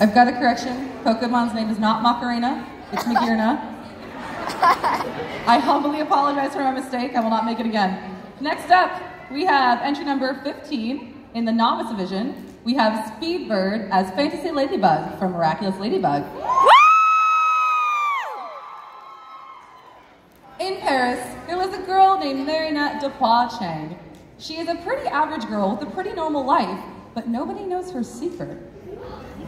I've got a correction. Pokemon's name is not Macarena, it's Magearna. I humbly apologize for my mistake. I will not make it again. Next up, we have entry number 15 in the novice division. We have Speedbird as Fantasy Ladybug from Miraculous Ladybug. In Paris, there was a girl named Marinette Dupain-Cheng. She is a pretty average girl with a pretty normal life, but nobody knows her secret.